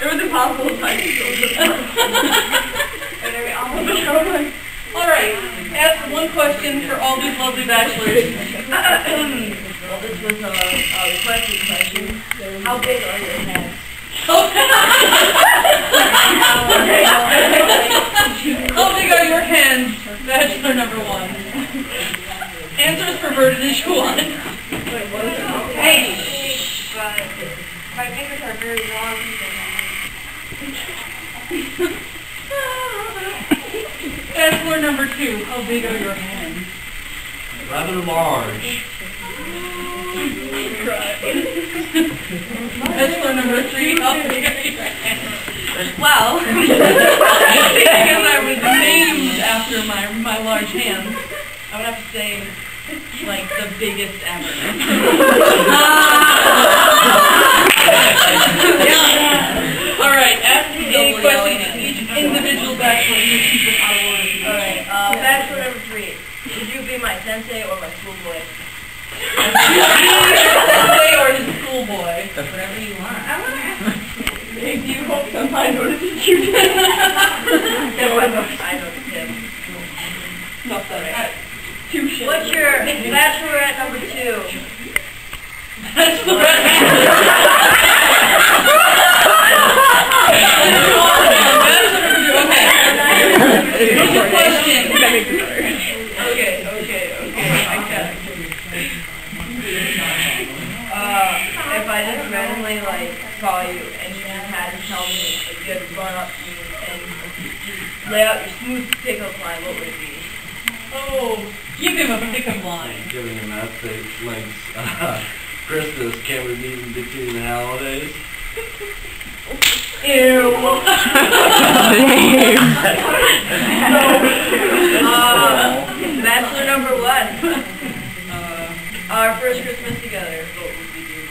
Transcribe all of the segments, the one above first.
It was impossible to find And almost All right, ask one question for all these lovely bachelors. Well, this was uh, a, a requested question. How big are your hands? How big are your hands? Bachelor number one. Answer as perverted as you want. Hey, but my fingers are very long. Bachelor number two. How big are your hands? Rather large. Bachelor number three. How big are your hands? Well, Because I was named after my my large hands, I would have to say like the biggest ever. All uh, right, ask me any question to each individual bachelor. You keep it out of order. alright, uh, bachelor number three. Would you be my sensei or my schoolboy? Sensei or his schoolboy? Whatever you want. I want to ask. Do you hope someone notices you did? I noticed him. No, sorry. I- Two shit. What's your bachelorette number two? Good question. Okay, okay, okay, I got it. Uh, if I just randomly like saw you and you just had to tell me, like you had to run up to me and just lay out your smooth pickup line, what would it be? Oh, give him a pickup line. Giving him that six links. Uh, Christmas, can we meet in between the holidays? Ew. uh, bachelor number one. Uh, our first Christmas together. What would we do?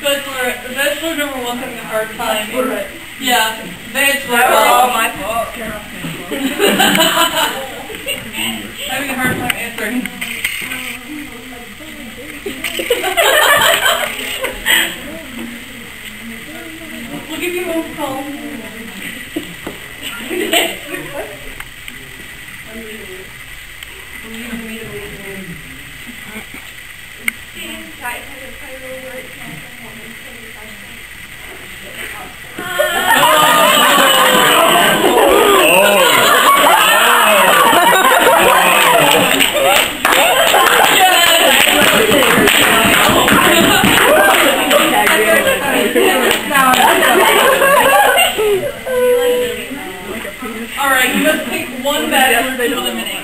Bachelor, bachelor number one having a hard time. Yeah, bachelor. That was all my fault. having a hard time answering. we'll give you a call. All right, you must pick one bachelor to eliminate.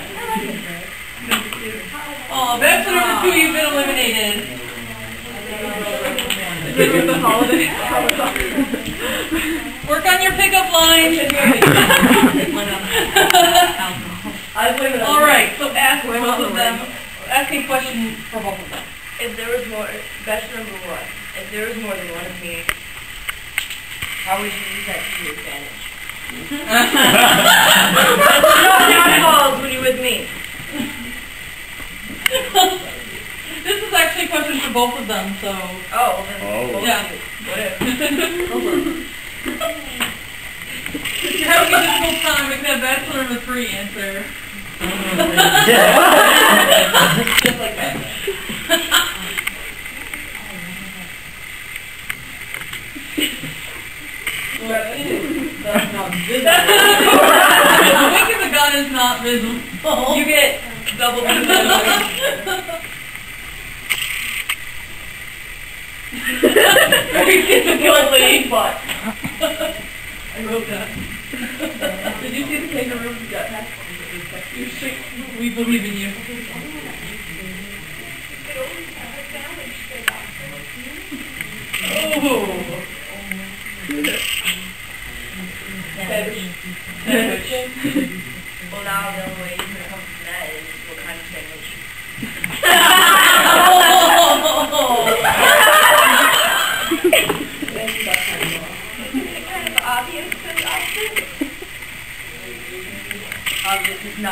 Oh, bachelor number two, you've been eliminated. Work on your pickup line. I blame it on All you. right, so ask both of them. Ask a question for both of them. If there was more, bachelor number one, if there was more than one of me, how would you use that to your advantage? No downfalls when you're with me. This is actually a question for both of them, so. Oh, Yeah. of you. What if? If you're time, bachelor. Just like that. That's not The wink of the gun is not visible. You get double Very difficultly, but. I wrote that. Did you see the kangaroo with the jetpack? You should, we believe in you. Oh.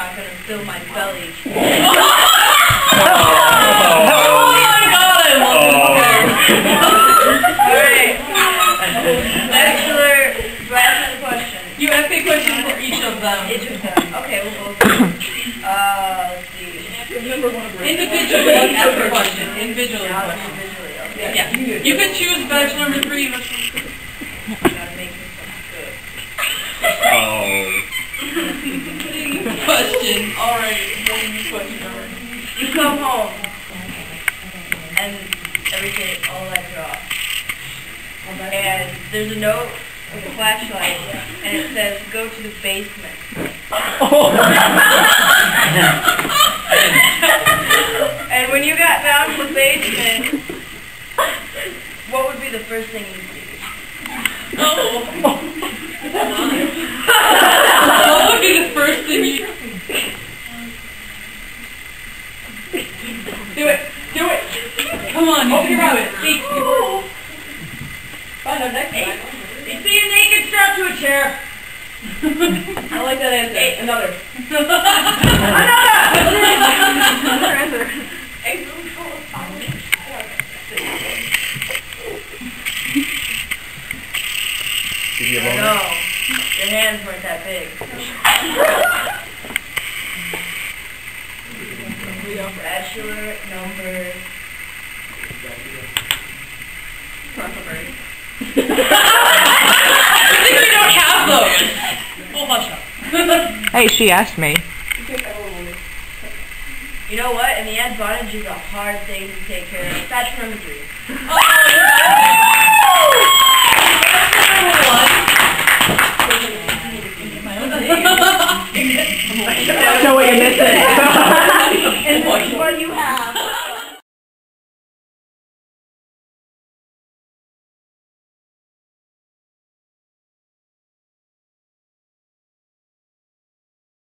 I'm gonna fill my belly. oh my god, I love this question. You a question for each of them. Okay, we'll go. Uh, question. Individually. Yeah, individually. Okay. Yeah. You can choose batch number three. Oh. question Alright, already? You come home, and everything, all lights are off. And there's a note with a flashlight, and it says, go to the basement. Oh. And when you got down to the basement, what would be the first thing you'd see? Oh. what would be the first thing you? Do it! Do it! Come on, you Open your can mouth. do it. Speak. Find out next. You see a naked strap to a chair. I like that answer. Eight, another. another! Another answer. Eight. Give you a I moment. know. Your hands weren't that big. Bachelor number. I think we don't have those. We'll hush up. Hey, she asked me. You know what? In the end, bondage is a hard thing to take care of. Bachelor number three. Oh, Know what you're missing.